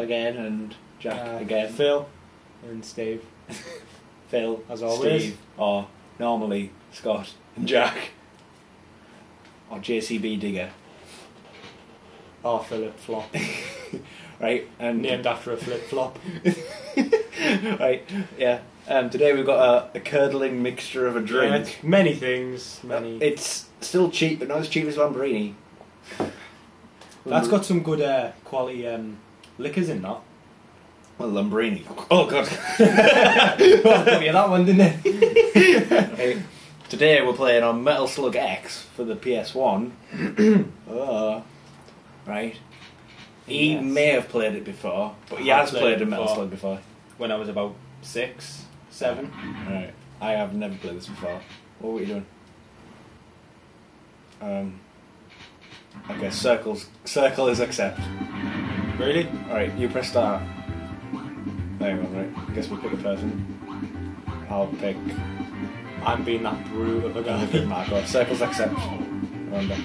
Scott again and Jack Uh, again. Phil and Steve. Phil, as always. Steve, or normally Scott and Jack, or JCB Digger, Oh, Philip Flop. right? And Named after a flip flop. right, yeah. Um, today we've got a, a curdling mixture of a drink. Yeah, many things. Many. It's still cheap, but not as cheap as Lambrini. That's got some good uh, quality um, liquors in that. well, Lambrini. Oh god. well, you that one, didn't it? Right. Today we're playing on Metal Slug X for the PS1. oh, right. He Yes. may have played it before, but he I've has played played, a Metal before. Slug before. When I was about six, seven. Right. I have never played this before. What were you doing? Um. Okay, circles. Circle is accept. Really? Alright, you press start. There you go, right. I guess we'll pick a person. I'll pick. I'm being that brute of a I'll pick guy. Marco. Circles accept. Remember.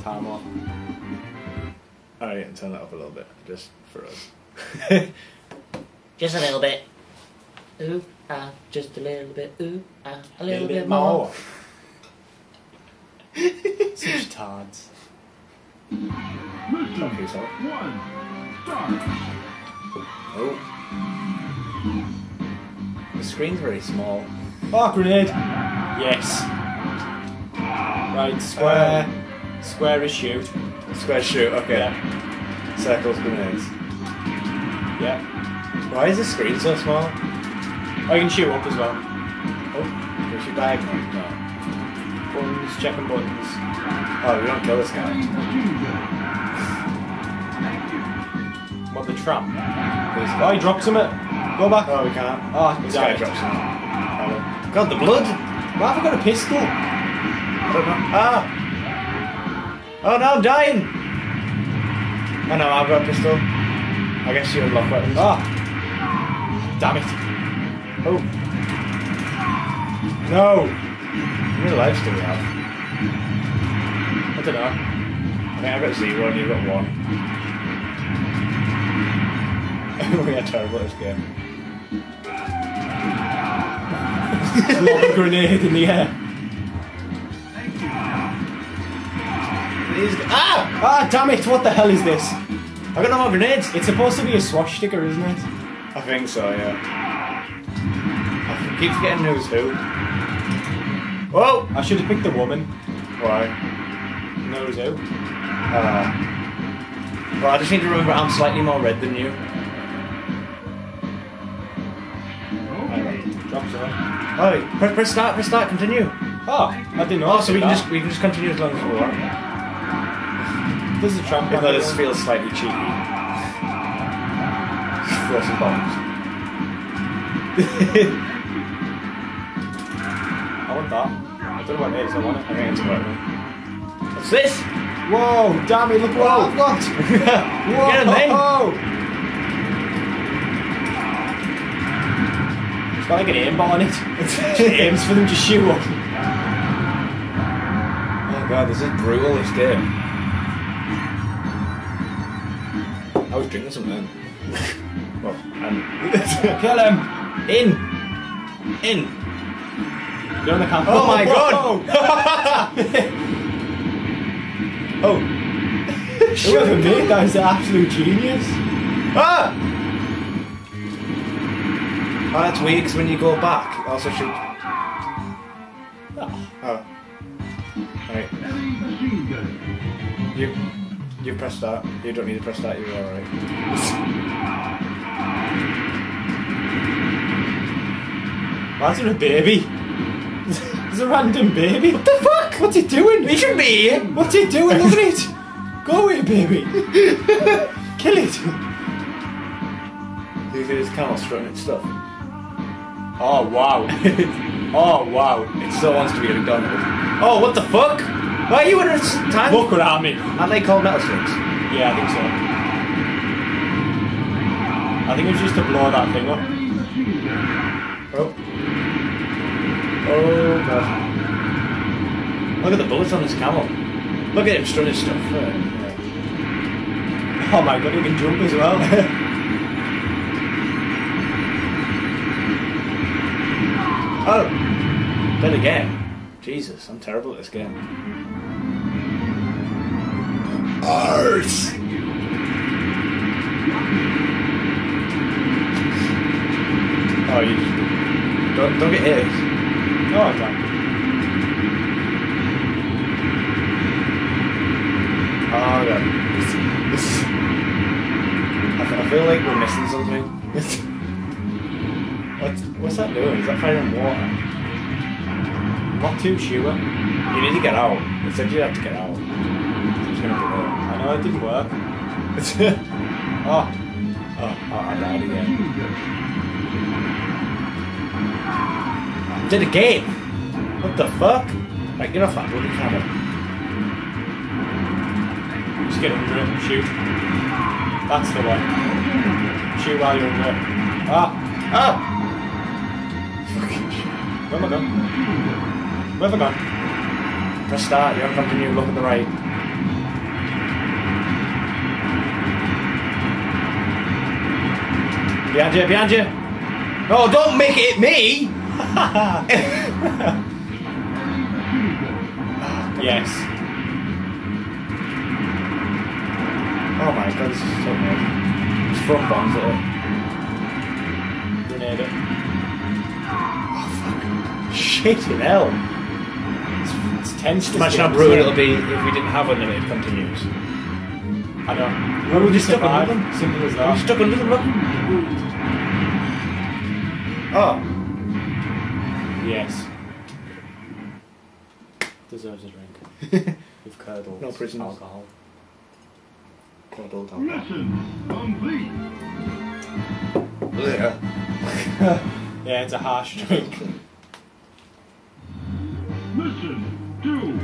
Time off. Alright, and turn that up a little bit, just for us. Just a little bit. Ooh, ah, just a little bit. Ooh, ah, a little, bit, more. Such tards. Talk for yourself. Oh. The screen's very small. Oh, grenade! Yes. Right, square. square is shoot. Square shoot, okay. Yeah. Circles, grenades. Yeah. Why is the screen so small? Oh, you can shoot up as well. Oh, we should diagonal. No. Buttons, checking buttons. Oh, we don't kill this guy. What, the? This Oh, he dropped some it. Go back. Oh, we can't. Oh, This guy drops him. Oh, God, the blood! Why have I got a pistol? Ah! Oh no, I'm dying! Oh no, I've got a pistol. I guess you unlock weapons. Ah! Damn it. Oh. No! How many lives do we have? I don't know. I think I've got zero and you've got one. We are terrible at this game. Lob a grenade in the air. These ah! Ah, damn it, what the hell is this? I've got no more grenades! It's supposed to be a swastika, isn't it? I think so, yeah. I keep forgetting who's who. Whoa! I should have picked the woman. Why? Knows who. Uh, well, I just need to remember I'm slightly more red than you. Drops her. Oh, press, press start, press start, continue. Oh, I didn't know. Oh, so we can that. just we can just continue as long as we want. This is a tramp. Even though it. this feels slightly cheeky. Throw some bombs. I want that. I don't know what it is, I want it. I think it's weapon. What's this? Whoa, damn it, look what. I've got! Whoa! Get him then. Got like an aimbot on it. It aims for them to shoot up. Oh god, this is brutal, this game. I was drinking something. well, and... Kill him! In! In! Get on the camp. Oh my God. Oh! Whoever made that is an absolute genius. Ah! Oh, that's weird, 'cause when you go back, it also should... Ah. Oh. Right. You... You press start. You don't need to press start, you're alright. Why is there a baby? There's a random baby. What the fuck? What's he doing? He should be here! What's he doing? Look at it! Go away, baby! Kill it! You see this camel strutting its stuff? Oh wow. Oh wow. It still wants to be a McDonald's. Oh, what the fuck? Why are you in a tank? Look at me. Aren't they called metal slugs? Yeah, I think so. I think it was just to blow that thing up. Oh. Oh, God. Look at the bullets on this camel. Look at him strutting stuff. Oh my god, he can jump as well. Oh! Then again. Jesus, I'm terrible at this game. Arse! Oh, you just. Don't, don't get hit. oh, I can. Oh, God. This, this, I, f- I feel like we're missing something. doing? Is that firing water? Not too sure. You need to get out. It said you have to get out. It's gonna there. I know it didn't work. oh, Oh, oh, I died again. Did a game! What the fuck? Like, get off that bloody camera. just get under it and shoot. That's the way. Shoot while you're under it. Ah, Oh! Where am I gone? Where have I gone? Press start, you don't continue, look at the right. Behind you, behind you! No, don't make it me! Yes. Oh my god, this is so good. It's front bombs it. Grenade it. Shit in hell! It's tense. this Imagine how game, brutal it'll be if we didn't have unlimited continues. I know. Well, we're just stuck Survive. under them. Simple as Are that. you stuck under them, look? Oh. Yes. Deserves a drink. With curdles. No prisoners. Alcohol. Cuddled alcohol. Mission complete. Yeah, it's a harsh drink. Mission two.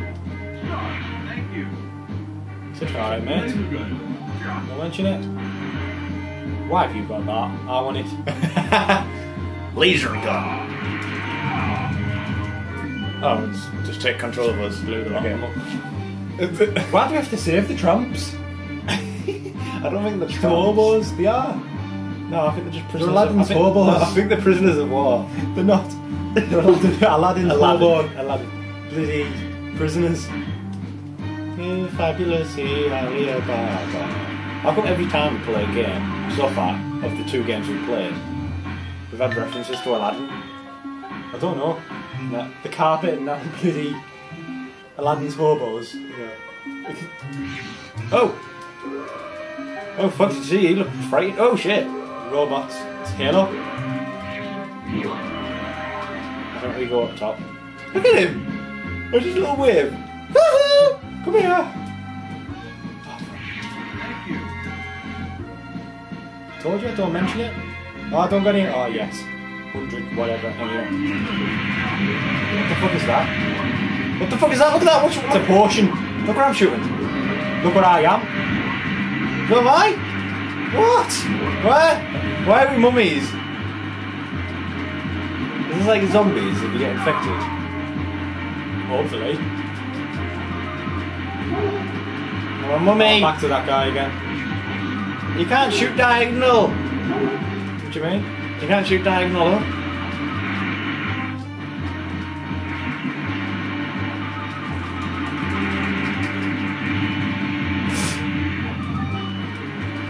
Start. Thank you. Alright, mate. Laser gun. I'll mention it. Why have you got that? I want it. Laser gun. Oh, it's just take control of us. Blew the lot Okay. up. Why do we have to save the tramps? I don't think the Hobos, they are. No, I think they're just They're prisoners. Aladdin's I think, hobos. I think they're prisoners of war. They're not. They're Aladdin, Aladdin's Aladdin. hobo. Aladdin. Bloody prisoners. Yeah, fabulous. yeah, yeah. How come every time we play a game so far of the two games we've played, we've had references to Aladdin? I don't know. No. The carpet and that bloody Aladdin's hobos. Oh. Oh fuck! Did you see? He looked frightened. Oh shit! Robots. It's Halo. I think we go up top. Look at him! Oh, There's a little wave. Come here. Thank you. Told you, I don't mention it. Oh, don't go any. Ah, oh, yes. 100, whatever. Anyway. What the fuck is that? What the fuck is that? Look at that! What's It's a potion. Look where I'm shooting. Look what I am. Who am I? What? Where? Why are we mummies? This is like zombies if you get infected. Hopefully. I'm a mummy. Back to that guy again. You can't shoot diagonal. What do you mean? You can't shoot diagonal. Huh?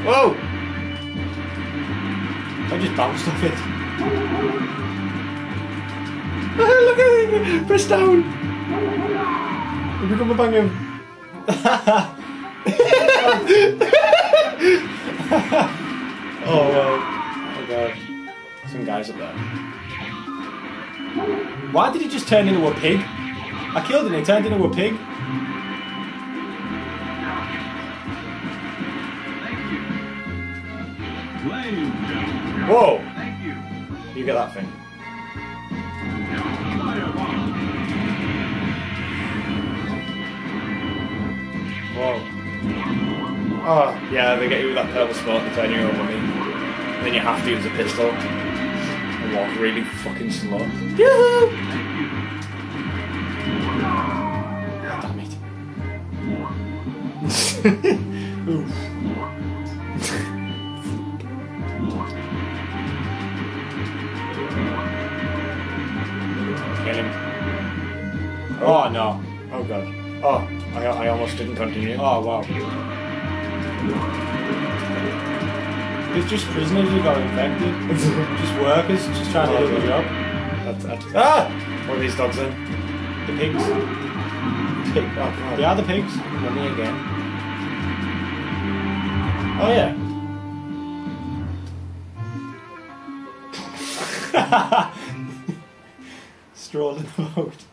Whoa! I just bounced off it. Look at it! Press down! You become a banger. Oh, well. Oh, God. Some guys up there. Why did he just turn into a pig? I killed him, he turned into a pig. Whoa! Thank you. You get that thing. Whoa. Oh, yeah, they get you with that purple spot, they turn you over me. Then you have to use a pistol. And walk really fucking slow. Yoo-hoo! Damn it. Oof. Oh no. Oh god. Oh. I, I almost didn't continue. Oh wow. It's just prisoners who got infected. just workers just trying to do their job. That's, that's, ah! What are these dogs in? The pigs. Pig. Oh. They are the pigs. Again. Oh yeah. Strolling about.